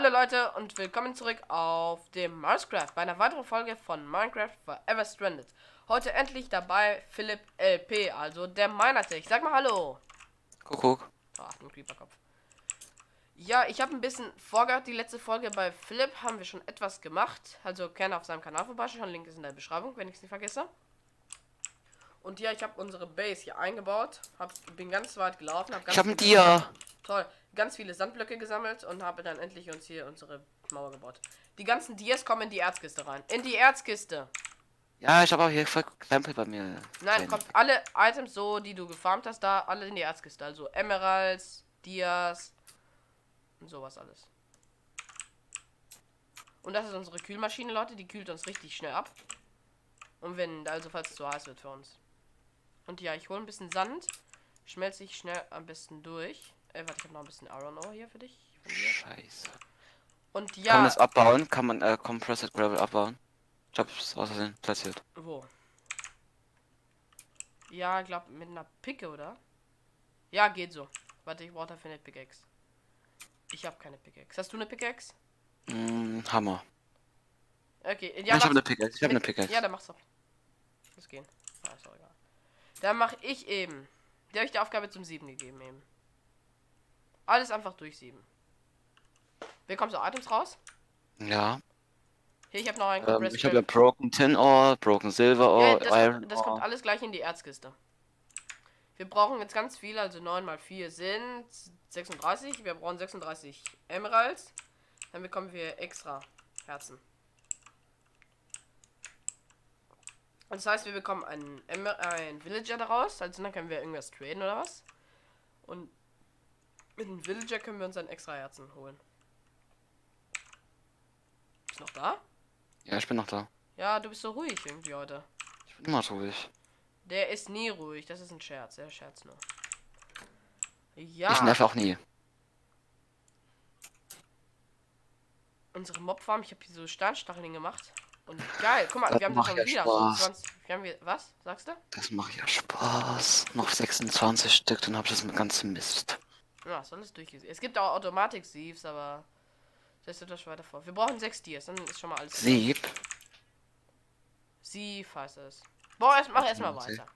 Hallo Leute und willkommen zurück auf dem Minecraft bei einer weiteren Folge von Minecraft Forever Stranded. Heute endlich dabei Philipp LP, also der Minertech. Sag mal Hallo. Kuckuck. Ach, ein Creeperkopf. Ja, ich habe ein bisschen vorgehört. Die letzte Folge bei Philipp haben wir schon etwas gemacht. Also gerne auf seinem Kanal vorbeischauen. Link ist in der Beschreibung, wenn ich es nicht vergesse. Und ja, ich habe unsere Base hier eingebaut. Hab, bin ganz weit gelaufen. Hab ganz Ich hab ein Dia. Toll. Ganz viele Sandblöcke gesammelt und habe dann endlich uns hier unsere Mauer gebaut. Die ganzen Dias kommen in die Erzkiste rein. In die Erzkiste. Ja, ich habe auch hier voll Krempel bei mir. Nein, kommt alle Items so, die du gefarmt hast, da alle in die Erzkiste. Also Emeralds, Dias und sowas alles. Und das ist unsere Kühlmaschine, Leute. Die kühlt uns richtig schnell ab. Und wenn, also falls es zu heiß wird für uns. Und ja, ich hole ein bisschen Sand. Schmelze ich schnell am besten durch. Äh, warte, ich habe noch ein bisschen Iron Ore hier für dich. Scheiße. Und Kann ja. man das abbauen? Kann man äh, Compressed Gravel abbauen? Ich hab's außerdem platziert. Wo? Ja, glaub mit einer Picke, oder? Ja, geht so. Warte, ich brauche dafür eine Pickaxe. Ich habe keine Pickaxe. Hast du eine Pickaxe? Mm, Hammer. Okay, ja, ich habe mach's eine Pickaxe. Ich habe eine Pickaxe. Ja, dann mach's doch. Muss gehen. Ah, ist doch egal. Dann mach ich eben. Der habe ich die Aufgabe zum Sieben gegeben eben. Alles einfach durchsieben. Wie kommst du Items raus? Ja. Hier, ich habe noch einen Ähm, ich habe ja. Broken Tin Ore, Broken Silver Ja, Ore, das, Iron kommt, das kommt alles gleich in die Erzkiste. Wir brauchen jetzt ganz viel, also 9 mal 4 sind 36. Wir brauchen 36 Emeralds. Dann bekommen wir extra Herzen. Und das heißt, wir bekommen einen, Emer einen Villager daraus. Also dann können wir irgendwas traden oder was. Und mit dem Villager können wir uns dann extra Herzen holen. Ist noch da? Ja, ich bin noch da. Ja, du bist so ruhig irgendwie heute. Ich bin immer ruhig. Der ist nie ruhig, das ist ein Scherz, der scherzt nur. Ja, Ich nerv auch nie. unsere Mobfarm, ich habe hier so Steinstacheln gemacht. Und geil, guck mal, Das wir haben macht schon ja wieder Spaß. 20, wir haben wir, was, sagst du? Das macht ja Spaß. Noch 26 Stück, dann hab ich das mit ganzem Mist. Ja, ist alles durchgesehen. Es gibt auch Automatik-Sieves, aber das ist etwas weiter vor. Wir brauchen sechs Dias, dann ist schon mal alles. Sieb. Sieve heißt es. Boah, erst, mach erstmal weiter.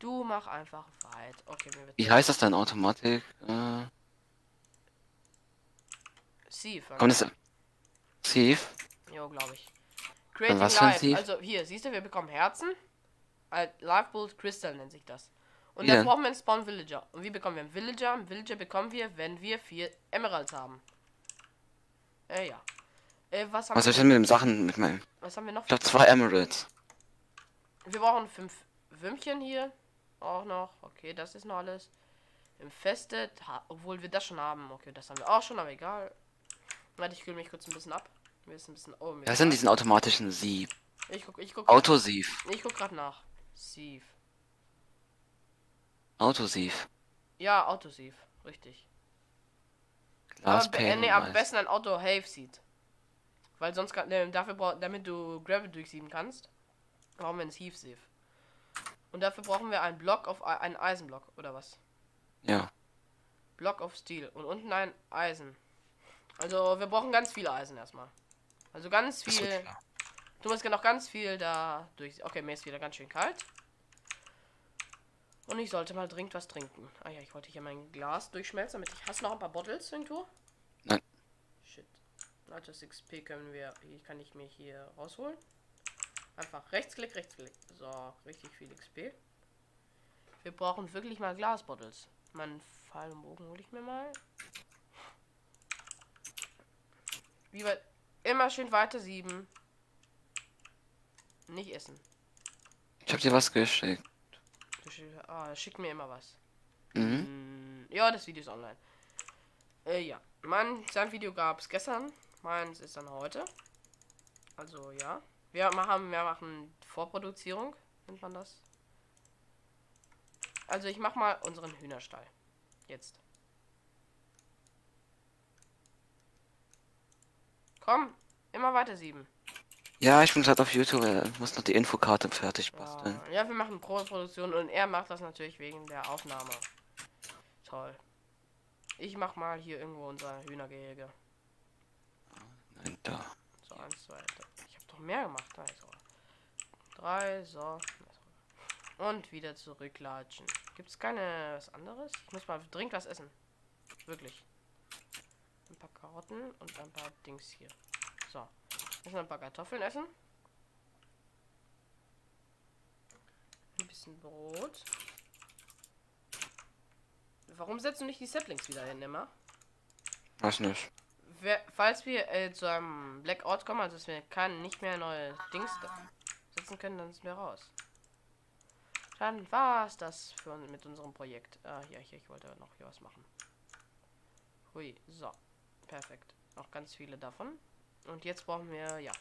Du mach einfach weit. Okay, Wie heißt das denn? Automatik? Äh, Sieve. kommt das? Sieb? Jo, glaube ich. Creating was Life. Also hier, siehst du, wir bekommen Herzen. Äh, Life Bolt Crystal nennt sich das. Und dann brauchen wir einen Spawn Villager. Und wie bekommen wir einen Villager? Einen Villager bekommen wir, wenn wir vier Emeralds haben. Äh, ja. Äh, was haben Was soll ich wir? denn mit den Sachen mit meinem? Was haben wir noch? Ich hab zwei Emeralds. Wir brauchen fünf Würmchen hier. Auch noch. Okay, das ist noch alles. Infested. Ha obwohl wir das schon haben. Okay, das haben wir auch schon, aber egal. Warte, ich kühle mich kurz ein bisschen ab. Mir ist ein bisschen. Oh, mir Was sind diesen automatischen Sieb? Ich guck, ich guck. Autosieb. Ich guck gerade nach. Sieve. Autosieb. Ja, Autosieve. Richtig. Aber, Glas be- äh, nee, am besten ein Auto Have Seed. Weil sonst kann, äh, dafür brauch, damit du Gravel durchsieben kannst, brauchen wir ein Sieve Sieve. Und dafür brauchen wir einen Block auf Ei- einen Eisenblock oder was? Ja. Block of Steel und unten ein Eisen. Also wir brauchen ganz viel Eisen erstmal. Also ganz viel. Du musst noch ganz viel da durch. Okay, mir ist wieder ganz schön kalt. Und ich sollte mal dringend was trinken. Ah ja, ich wollte hier mein Glas durchschmelzen, damit ich. Hast du noch ein paar Bottles irgendwo? Nein. Shit. Alter 6p können wir. Hier kann ich mir hier rausholen. Einfach Rechtsklick, Rechtsklick. So, richtig viel XP. Wir brauchen wirklich mal Glasbottles. Mein Pfeil und Bogen hole ich mir mal. Wie weit? Immer schön weiter sieben. Nicht essen. Ich hab dir was geschickt. Du schick, ah, schick mir immer was. Mhm. Mm, Ja, das Video ist online. Äh, ja. Mein sein Video gab es gestern. Meins ist dann heute. Also ja. Wir machen, wir machen Vorproduzierung, nennt man das. Also ich mach mal unseren Hühnerstall. Jetzt. Komm, immer weiter sieben. Ja, ich bin gerade auf YouTube. äh, muss noch die Infokarte fertig basteln. Ah, ja, wir machen Pro-Produktion und er macht das natürlich wegen der Aufnahme. Toll. Ich mach mal hier irgendwo unser Hühnergehege. Nein, da. So, eins, zwei, drei. Ich habe doch mehr gemacht. Nein, so. Drei, so. Und wieder zurücklatschen. Gibt es keine was anderes? Ich muss mal dringend was essen. Wirklich. Ein paar Karotten und ein paar Dings hier. So. Müssen ein paar Kartoffeln essen. Ein bisschen Brot. Warum setzt du nicht die Saplings wieder hin, immer? Weiß nicht. Wer, falls wir äh, zu einem Blackout kommen, also dass wir kein, nicht mehr neue Dings setzen können, dann sind wir raus. Dann war's das für uns mit unserem Projekt. Ah, hier, hier, ich wollte noch hier was machen. Hui, so. Perfekt. Noch ganz viele davon. Und jetzt brauchen wir, ja,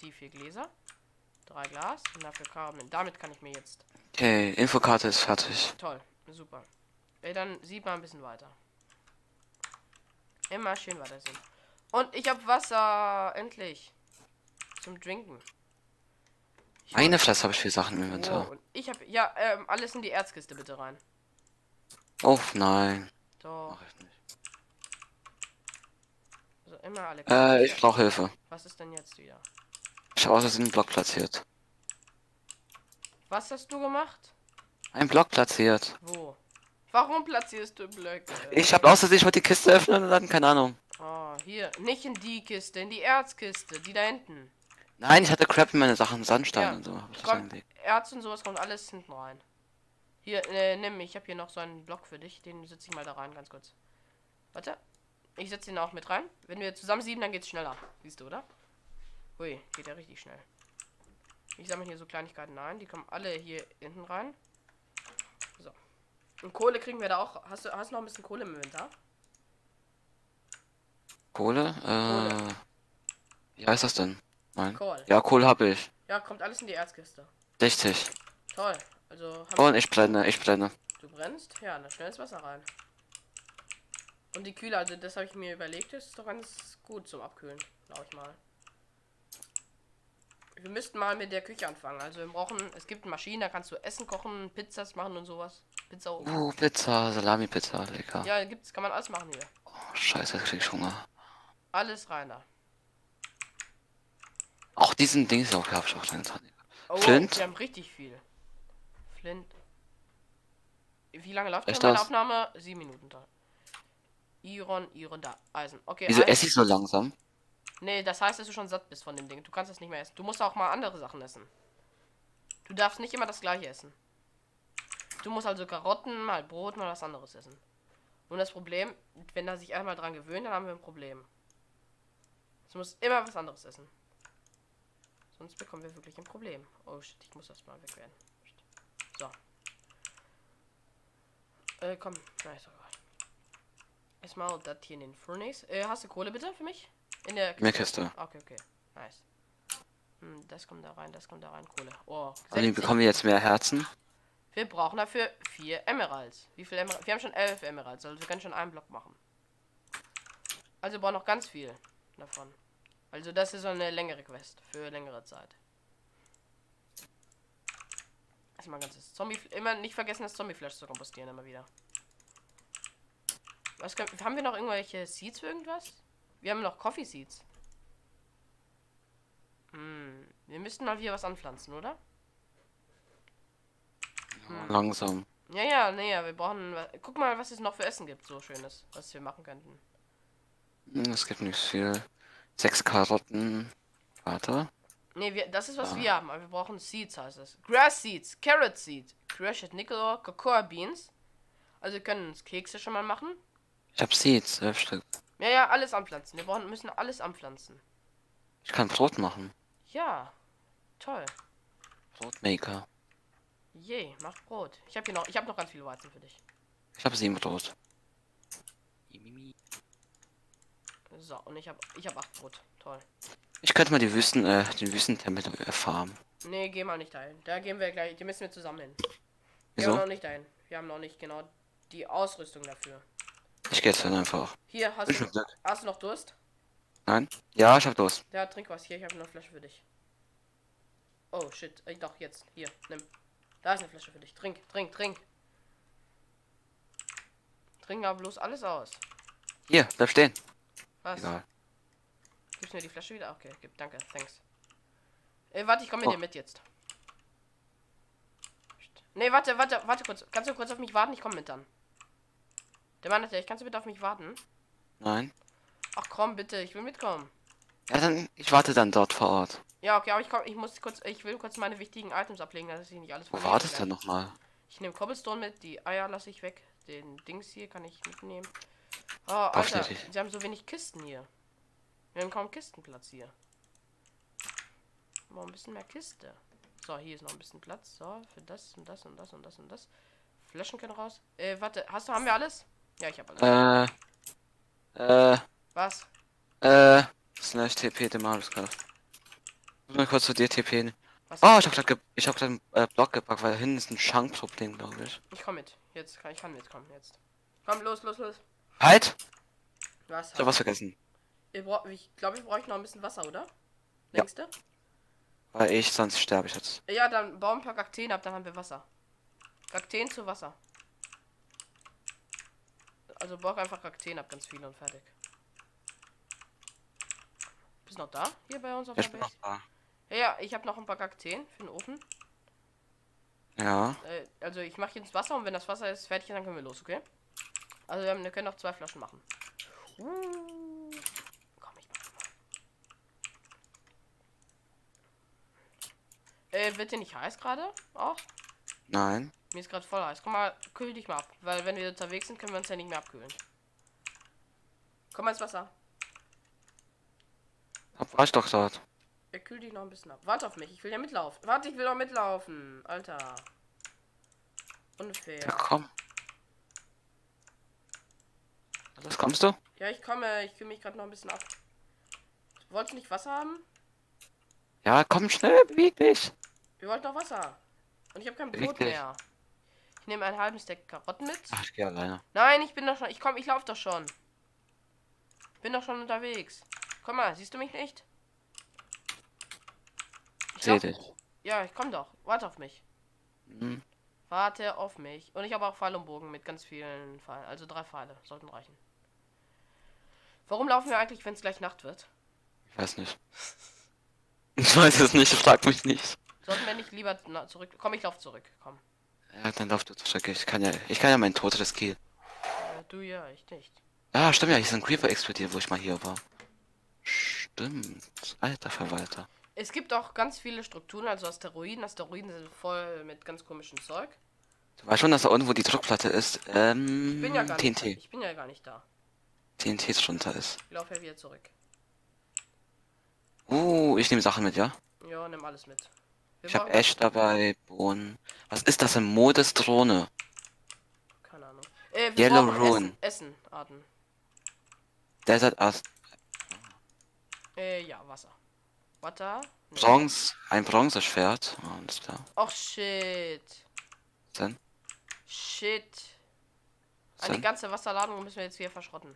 die vier Gläser. Drei Glas. Und dafür Kabel. Damit kann ich mir jetzt. Okay, Infokarte ist fertig. Toll, super. Ey, dann sieht man ein bisschen weiter. Immer schön weiter sehen. Und ich habe Wasser. Endlich. Zum Trinken. Ich Eine Flasche habe ich für Sachen im Oh, Inventar. und ich habe ja ähm, alles in die Erzkiste bitte rein. Oh nein. Doch. Mach ich nicht. Also immer alle. Äh, ich brauche Hilfe. Was ist denn jetzt wieder? Ich habe außerdem einen Block platziert. Was hast du gemacht? Ein Block platziert. Wo? Warum platzierst du Blöcke? Ich habe außerdem, ich wollte die Kiste öffnen und dann, keine Ahnung. Oh, hier. Nicht in die Kiste, in die Erzkiste. Die da hinten. Nein, ich hatte Crap in meine Sachen, Sandstein Ja. und so. Erz und sowas kommt alles hinten rein. Hier, äh, nimm, ich habe hier noch so einen Block für dich. Den setze ich mal da rein, ganz kurz. Warte. Ich setze ihn auch mit rein. Wenn wir zusammen sieben, dann geht's schneller. Siehst du, oder? Hui, geht ja richtig schnell. Ich sammle hier so Kleinigkeiten ein. Die kommen alle hier hinten rein. So. Und Kohle kriegen wir da auch. Hast du, hast du noch ein bisschen Kohle im Inventar? Kohle? Äh. Wie heißt das denn? Nein. Kohl. Ja, Kohle habe ich. Ja, kommt alles in die Erzkiste. 60. Toll. Also, Und ich brenne, ich brenne. Du brennst? Ja, dann schnell ins Wasser rein. Und die Kühle, also das habe ich mir überlegt, ist doch ganz gut zum Abkühlen, glaube ich mal. Wir müssten mal mit der Küche anfangen. Also wir brauchen, es gibt Maschinen, da kannst du Essen kochen, Pizzas machen und sowas. Pizza oben. Uh, Pizza, Salami-Pizza, lecker. Ja, gibt's, kann man alles machen hier. Oh, scheiße, jetzt krieg ich Hunger. Alles rein da. Auch diesen Dings auch, hab ich auch drin. Oh, Flint? wir haben richtig viel. Flint. Wie lange läuft Echt meine das? Aufnahme? Sieben Minuten da. Iron, Iron, da. Eisen. Okay, Wieso Eisen. esse ich so langsam? Nee, das heißt, dass du schon satt bist von dem Ding. Du kannst das nicht mehr essen. Du musst auch mal andere Sachen essen. Du darfst nicht immer das gleiche essen. Du musst also Karotten, mal Brot, mal was anderes essen. Und das Problem, wenn er sich einmal dran gewöhnt, dann haben wir ein Problem. Du musst immer was anderes essen. Sonst bekommen wir wirklich ein Problem. Oh shit, ich muss das mal wegwerden. So. Äh, komm. Nein, egal. Erstmal das hier in den Furnace. Äh, hast du Kohle bitte für mich? In der Mehr Kiste. Okay, okay. Nice. Hm, das kommt da rein, das kommt da rein. Kohle. Oh, Also, 60. bekommen wir jetzt mehr Herzen? Wir brauchen dafür vier Emeralds. Wie viel Emeralds? Wir haben schon elf Emeralds, also wir können schon einen Block machen. Also wir brauchen noch ganz viel davon. Also das ist so eine längere Quest für längere Zeit. Erstmal ganzes Zombie. Immer nicht vergessen, das Zombie-Fleisch zu kompostieren immer wieder. Was können, haben wir noch irgendwelche Seeds für irgendwas? Wir haben noch Coffee Seeds. Hm, wir müssten mal wieder was anpflanzen, oder? Hm. Langsam. Ja, ja, nee, ja, wir brauchen. Guck mal, was es noch für Essen gibt, so schönes, was wir machen könnten. Hm, Es gibt nicht viel. Sechs Karotten. Warte. Nee, wir, das ist was Ah. wir haben, aber wir brauchen Seeds, heißt es. Grass Seeds, Carrot Seed, Crushed Nickel Cocoa Beans. Also wir können uns Kekse schon mal machen. Ich hab Seeds, zwölf Stück. Ja, ja, alles anpflanzen. Wir brauchen, müssen alles anpflanzen. Ich kann Brot machen. Ja, toll. Brotmaker. Je, mach Brot. Ich habe hier noch, ich habe noch ganz viel Weizen für dich. Ich habe sieben Brot. So, und ich habe, ich habe acht Brot. Toll. Ich könnte mal die Wüsten, äh, den Wüstentempel erfahren. Nee, geh mal nicht dahin. Da gehen wir gleich, die müssen wir zusammen hin. Wir Wieso? haben noch nicht dahin. Wir haben noch nicht genau die Ausrüstung dafür. Ich gehe jetzt dann einfach. Hier, hast du, hast du noch Durst? Nein? Ja, ich hab los. Ja, trink was. Hier, ich habe eine Flasche für dich. Oh, shit. Äh, doch, jetzt. Hier, nimm. Da ist eine Flasche für dich. Trink, trink, trink. Trink aber bloß alles aus. Hier, bleib stehen. Was? Egal. Gibst mir die Flasche wieder? Okay, gib, danke, thanks. Äh, warte, ich komme mit Oh. dir mit jetzt. Nee, warte, warte, warte kurz. Kannst du kurz auf mich warten? Ich komme mit dann. Der Mann hat ja, kannst du bitte auf mich warten? Nein. Ach komm, bitte, ich will mitkommen. Ja, dann, ich warte dann dort vor Ort. Ja, okay, aber ich komm, ich muss kurz, ich will kurz meine wichtigen Items ablegen, dass ich nicht alles Wo wartest du nochmal? Ich nehme Cobblestone mit, die Eier lasse ich weg. Den Dings hier kann ich mitnehmen. Oh, Alter, sie haben so wenig Kisten hier. Wir haben kaum Kistenplatz hier. Mal ein bisschen mehr Kiste. So, hier ist noch ein bisschen Platz. So, für das und das und das und das und das. Flaschen können raus. Äh, warte, hast du, haben wir alles? Ja, ich habe alles. Äh, äh, Was? äh, slash TP dem Mariuskraft. Muss mal kurz zu dir TP. Was? Oh, ich hab grad, ich hab grad einen äh, Block gepackt, weil da hinten ist ein Schankproblem, glaube ich. Ich komme mit. Jetzt kann ich kann mitkommen jetzt. Komm, los, los, los. Halt! Was? Ich hab was vergessen. Ich, brauch- ich glaube, ich brauche noch ein bisschen Wasser, oder? Ja. Denkst du? Weil ich, sonst sterbe ich jetzt. Ja, dann bauen ein paar Kakteen ab, dann haben wir Wasser. Kakteen zu Wasser. Also bau einfach Kakteen ab, ganz viele und fertig. Bist du noch da? Hier bei uns auf der ich noch Base? da. Ja, ja, ich habe noch ein paar Kakteen für den Ofen. Ja. Äh, also ich mache jetzt Wasser und wenn das Wasser ist fertig, dann können wir los, okay? Also wir, haben, wir können noch zwei Flaschen machen. Uh. Komm, ich mach mal. Äh, wird dir nicht heiß gerade? Auch? Nein. Mir ist gerade voll heiß. Komm mal, kühl dich mal ab. Weil wenn wir unterwegs sind, können wir uns ja nicht mehr abkühlen. Komm mal ins Wasser. Hab war ich doch dort. Er kühlt dich noch ein bisschen ab. Warte auf mich, ich will ja mitlaufen. Warte, ich will doch mitlaufen. Alter. Unfair. Ja, komm. Was kommst du? Ja, ich komme. Ich kühle mich gerade noch ein bisschen ab. Wolltest du nicht Wasser haben? Ja, komm schnell, beweg dich. Wir wollten noch Wasser. Und ich habe kein Brot Richtig. mehr. Ich nehme einen halben Stack Karotten mit. Ach, ich geh alleine. Nein, ich bin doch schon. Ich komm, ich laufe doch schon. Bin doch schon unterwegs. Komm mal, siehst du mich nicht? Ich Seh dich. Ja, ich komm doch. Warte auf mich. Hm. Warte auf mich. Und ich habe auch Pfeil und Bogen mit ganz vielen Pfeilen. Also drei Pfeile sollten reichen. Warum laufen wir eigentlich, wenn es gleich Nacht wird? Ich weiß nicht. Ich weiß es nicht, frag mich nicht. Sollten wir nicht lieber zurück. Komm, ich lauf zurück. Komm. Ja, dann lauf du zurück. Ich kann ja, ich kann ja meinen Tod riskieren. Äh, du ja, ich nicht. Ja, stimmt ja, ist ein Creeper explodiert, wo ich mal hier war. Stimmt. Alter Verwalter. Es gibt auch ganz viele Strukturen, also Asteroiden. Asteroiden sind voll mit ganz komischem Zeug. Du weißt schon, dass da irgendwo die Druckplatte ist. Ähm, Ich bin ja gar nicht. TNT. Ich bin ja gar nicht da. TNT drunter ist. Ich laufe ja wieder zurück. Uh, ich nehme Sachen mit, ja? Ja, nimm alles mit. Wir Ich hab brauchen- Ash dabei, Bohnen. Was ist das im Modus Drohne? Keine Ahnung. Äh, Yellow Ruin. Essen, Essenarten. Desert Ast. Äh, ja, Wasser. Wasser. Nee. Bronze. Ein Bronzeschwert. Oh, alles klar. Och, shit. Was denn? Shit. Was Eine denn? ganze Wasserladung müssen wir jetzt hier verschrotten.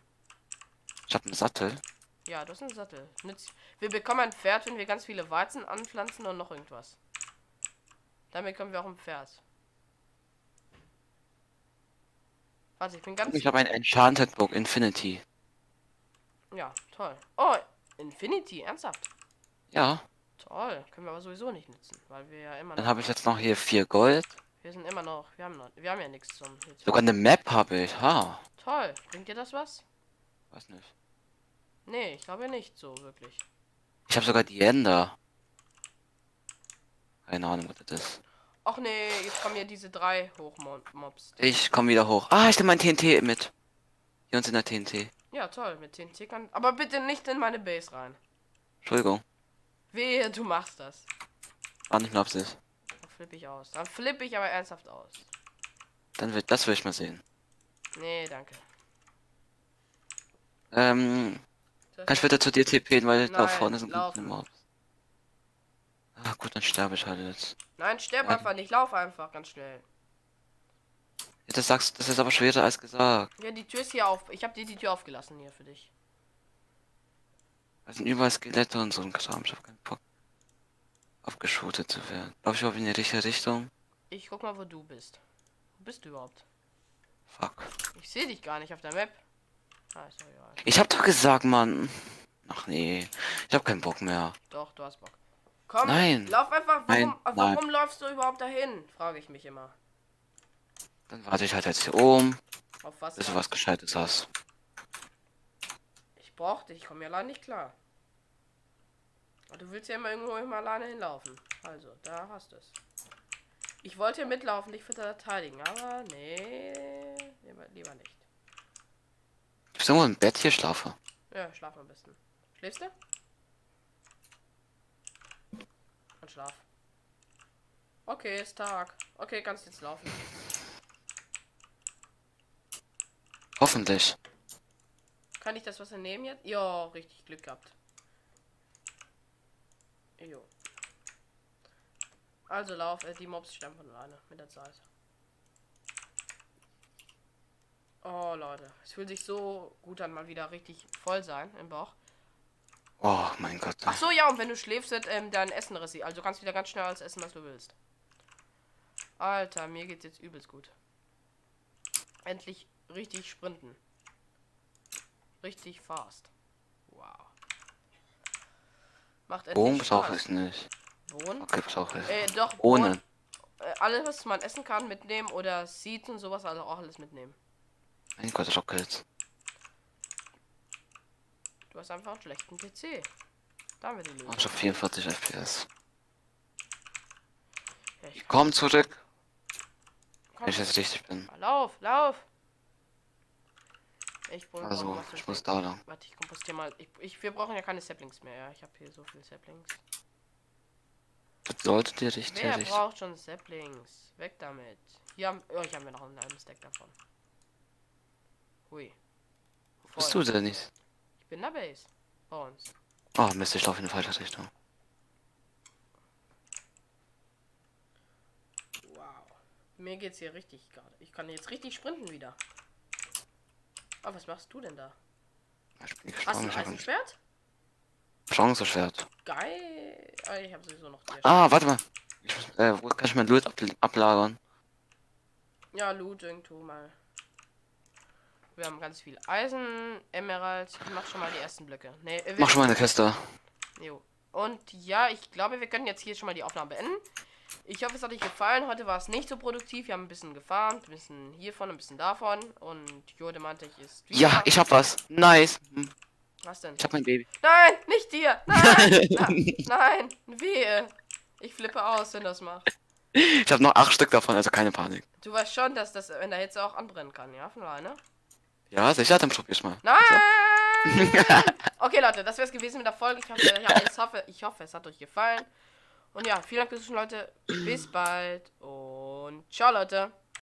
Ich hab einen Sattel. Ja, du hast einen Sattel. Nütz. Wir bekommen ein Pferd, wenn wir ganz viele Weizen anpflanzen und noch irgendwas. Damit bekommen wir auch ein Pferd. Warte, ich bin ganz. Ich habe ein Enchanted Book Infinity. Ja, toll. Oh, Infinity, ernsthaft. Ja. Toll. Können wir aber sowieso nicht nutzen, weil wir ja immer Dann habe ich jetzt noch hier vier Gold. Wir sind immer noch. Wir haben noch. Wir haben ja nichts zum. Jetzt. Sogar eine Map habe ich. Ha. Toll. Bringt dir das was? Weiß nicht. Nee, ich glaube nicht so wirklich. Ich habe sogar die Ender. Keine Ahnung, was das ist. Och nee, jetzt kommen hier diese drei Hochmobs. Ich komme wieder hoch. Ah, ich nehme mein TNT mit. Hier uns in der TNT. Ja, toll, mit TNT kann. Aber bitte nicht in meine Base rein. Entschuldigung. Wehe, du machst das. War nicht mehr Absicht. Dann flippe ich aus. Dann flippe ich aber ernsthaft aus. Dann wird, das will ich mal sehen. Nee, danke. Ähm, Das kann ich wieder zu dir TPen, weil da Nein, vorne sind. Mobs. Ah, gut, dann sterbe ich halt jetzt. Nein, sterb Ja. einfach nicht. Lauf einfach ganz schnell. Ja, das sagst, das ist aber schwerer als gesagt. Ja, die Tür ist hier auf. Ich habe dir die Tür aufgelassen hier für dich. Da sind überall Skelette und so ein Kram. Ich hab keinen Bock, aufgeschootet zu werden. Glaube ich überhaupt in die richtige Richtung? Ich guck mal, wo du bist. Wo bist du überhaupt? Fuck. Ich sehe dich gar nicht auf der Map. Ah, ist doch egal. Ich hab doch gesagt, Mann. Ach nee, ich habe keinen Bock mehr. Doch, du hast Bock. Komm, Nein. lauf einfach. Warum, Nein, warum nein. läufst du überhaupt dahin? Frage ich mich immer. Dann warte ich halt jetzt hier oben, Auf was? bis du wartest was Gescheites hast. Ich brauch dich, ich komme ja allein nicht klar. Aber Du willst ja immer irgendwo immer alleine hinlaufen. Also, da hast du es. Ich wollte ja mitlaufen, dich verteidigen, aber nee, lieber, lieber nicht. Bist du irgendwo im Bett hier schlafe? Ja, schlaf mal ein bisschen. Schläfst du? Und schlaf. Okay, ist Tag. Okay, kannst jetzt laufen. Hoffentlich. Kann ich das Wasser nehmen jetzt? Ja, richtig Glück gehabt. Jo. Also lauf, äh, die Mobs sterben von alleine mit der Zeit. Oh Leute, es fühlt sich so gut an, mal wieder richtig voll sein im Bauch. Oh mein Gott. Ach so, ja, und wenn du schläfst, wird ähm, dein Essen resi. Also kannst wieder ganz schnell alles essen, was du willst. Alter, mir geht's jetzt übelst gut. Endlich richtig sprinten. Richtig fast. Wow. Macht endlich Bohnen brauche ich nicht. Bohnen? Okay, brauche ich. Äh, doch. Ohne. Bohnen, Äh, alles, was man essen kann, mitnehmen. Oder Seeds und sowas, also auch alles mitnehmen. Mein Gott, Rockets. Hast einfach einen schlechten PC. Da haben wir die Lösung. Ich hab 44 FPS. Ja, ich Komm zurück, komm. wenn ich jetzt richtig bin. Lauf, lauf! Ich Also, ich muss da lang. Warte, ich kompostiere mal. Ich, ich, wir brauchen ja keine Saplings mehr, ja. Ich habe hier so viele Saplings. Das solltet ihr dich Wer richtig. braucht schon Saplings? Weg damit. Hier haben, oh, ich habe mir noch einen halben Stack davon. Hui. Bist du denn nicht? Ich bin in der Base. Bei uns. Oh Mist, ich laufe in die falsche Richtung. Wow. Mir geht's hier richtig gerade. Ich kann jetzt richtig sprinten wieder. Oh, was machst du denn da? Ich bin Hast du ein Eisenschwert? Bronzeschwert. Geil. Ah, ich habe sowieso noch die. Ah, warte mal. Ich muss, äh, wo kann ich mein Loot abl ablagern? Ja, Loot irgendwo mal. Wir haben ganz viel Eisen, Emerald. Ich mach schon mal die ersten Blöcke. Nee, Mach schon mal eine Kiste. Jo. Und ja, ich glaube, wir können jetzt hier schon mal die Aufnahme beenden. Ich hoffe, es hat euch gefallen. Heute war es nicht so produktiv. Wir haben ein bisschen gefarmt, ein bisschen hiervon, ein bisschen davon. Und Jode meinte, ich ist. Ja, ich hab was. Nice. Was denn? Ich hab mein Baby. Nein, nicht dir! Nein! Na, nein! Wehe! Ich flippe aus, wenn das macht. Ich hab noch acht Stück davon, also keine Panik. Du weißt schon, dass das in der Hitze auch anbrennen kann, ja? Von alleine? Ja, sicher, dann probier's mal. Nein! okay, Leute, das wäre es gewesen mit der Folge. Ich hoffe, ja, ich, hoffe, ich hoffe, es hat euch gefallen. Und ja, vielen Dank fürs Zuschauen, Leute. Bis bald und ciao, Leute.